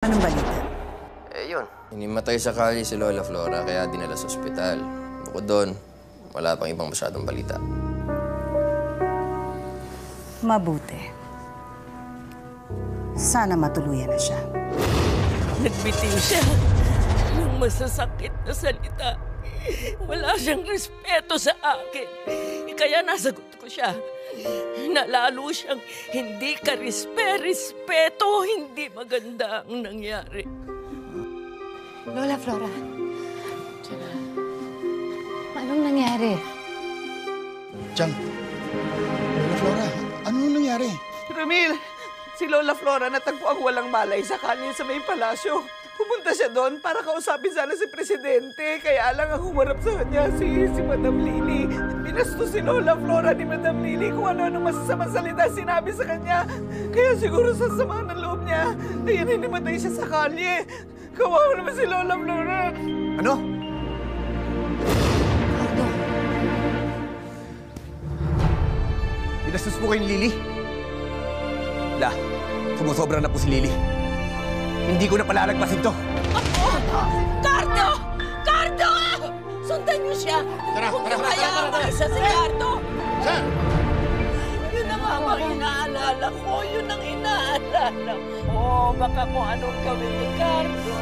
Anong balita? Eh yun, hinimatay sa kali si Lola Flora kaya dinala sa ospital. Bukod doon, wala pang ibang masyadong balita. Mabuti. Sana matuluyan na siya. Nagbitiw siya ng masasakit na salita. Wala siyang respeto sa akin. Kaya nasagot ko siya. Nalalo siyang hindi ka respe-respeto, hindi maganda ang nangyari. Lola Flora. Anong nangyari? Chang, Lola Flora, ano nangyari? Ramil, si Lola Flora natagpo ang walang malay sa kanil sa may palasyo. Pumunta siya doon para kausapin sana si Presidente. Kaya lang ang humarap sa kanya si, si Madam Lily. Binasto si Lola Flora ni Madam Lily kung ano-ano masasamang salita sinabi sa kanya. Kaya siguro sa sama ng loob niya, kaya ninimatay siya sa kalye. Kawawa naman si Lola Flora. Ano? Binastos po kayo ni Lily? La, sumusobra na po si Lily. Hindi ko na palalagpasin to. Cardo! Cardo! Sundan niyo siya! Tara, Huwag tara, niyo tara, kaya tara, tara. isa si Cardo! Sir! Yun ang mga inaalala ko. Yun ang inaalala ko. Baka kung anong gawin ni Cardo.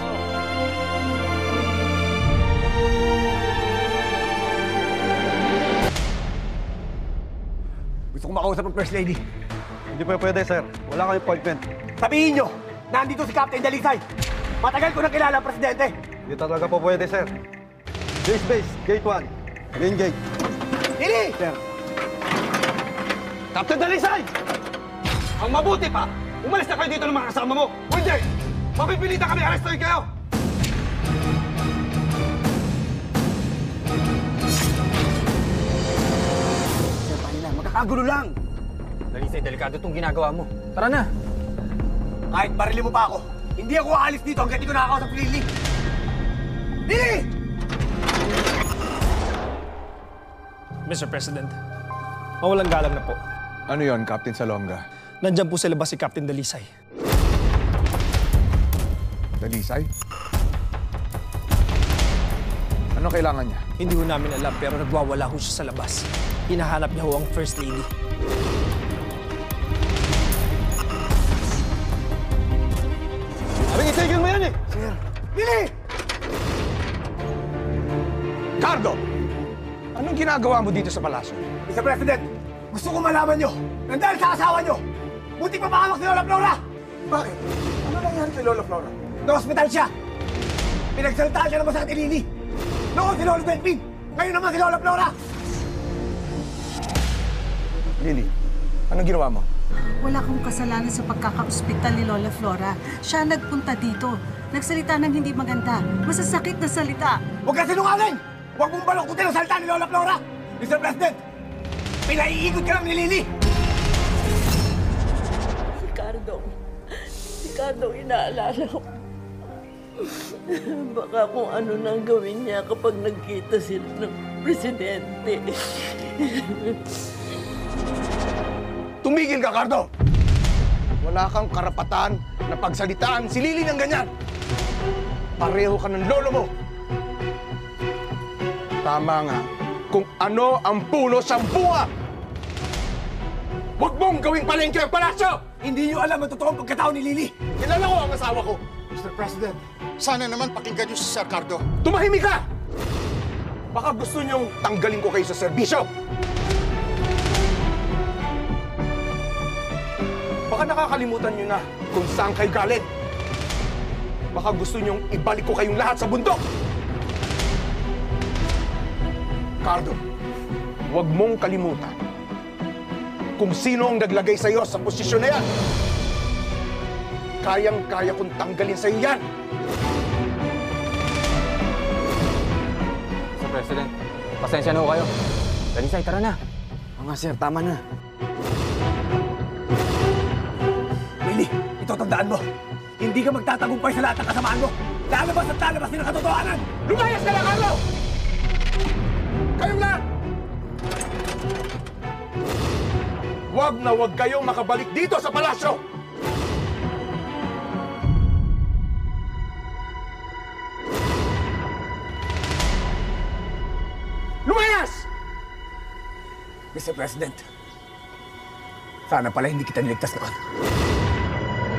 Gusto ko makausap ang First Lady. Hindi po pwede, sir. Wala kang appointment. Sabihin nyo, nandito si Captain Dalisay. Matagal ko nang kilala ang Presidente. Hindi talaga po pwede, sir. Base base, gate 1. Main gate. Lily! Sir. Captain Dalisay! Ang mabuti pa, umalis na kayo dito ng mga kasama mo. Hindi, mapipilitan kami arestuhin kayo. Sir, paano lang? Magkakagulo lang. Dalisay, delikado itong ginagawa mo. Tara na. Kahit barili mo pa ako, hindi ako aalis dito hanggang di ko nakakausap si Lily. Lily! Mr. President, mawalang galang na po. Ano yon, Captain Salonga? Nandyan po sa labas si Captain Dalisay. Dalisay? Ano kailangan niya? Hindi ho namin alam pero nagwawala ho siya sa labas. Hinahanap niya ho ang First Lady. Itigil mo yan eh! Lily! Cardo! Anong ginagawa mo dito sa palasyo? Mr. President, gusto ko malaman nyo na dahil sa asawa nyo, buti pa mahamak si Lola Flora! Bakit? Ano nangyari kay Lola Flora? Na-hospital siya! Pinagsalitaan siya ng masakit ni Lily! Noon si Lola Benpin! Ngayon naman si Lola Flora! Lily, anong ginawa mo? Wala kang kasalanan sa pagkaka-ospital ni Lola Flora. Siya nagpunta dito. Nagsalita ng hindi maganda. Masasakit na salita. Huwag ka sinungaling! Huwag mong balokkutin ang salita ni Lola Flora! Mr. President, pinaiikot ka lang ni Lily! Si Cardo. Si Cardo inaalala ko. Baka kung ano nang gawin niya kapag nagkita sila ng presidente. Tumigil ka, Cardo! Wala kang karapatan na pagsalitaan si Lily ng ganyan. Pareho ka ng lolo mo. Tama nga. Kung ano ang puno sa bunga. Huwag mong gawing palengke ang palasyo! Hindi niyo alam ang totoong pagkatao ni Lily. Kilala ko ang asawa ko. Mr. President, sana naman pakinggan niyo si Sir Cardo. Tumahimik ka! Baka gusto niyong tanggalin ko kayo sa serbisyo. Baka nakakalimutan niyo na kung saan kayo galing. Baka gusto niyong ibalik ko kayong lahat sa bundok. Cardo, huwag mong kalimutan kung sino ang naglagay sa iyo sa posisyon na yan. Kayang-kaya kong tanggalin sa iyo yan. Mr. President, pasensya na ho kayo. Dalisay, tara na. Mga sir, tama na. Riley, ito tandaan mo. Hindi ka magtatagumpay sa lahat ng kasamaan mo. Lalabas at lalabas din ang katotohanan! Lumayas ka lang, Carlo! Kayong lahat! Huwag na huwag kayong makabalik dito sa palasyo! Lumayas! Mr. President, sana pala hindi kita niligtas noon.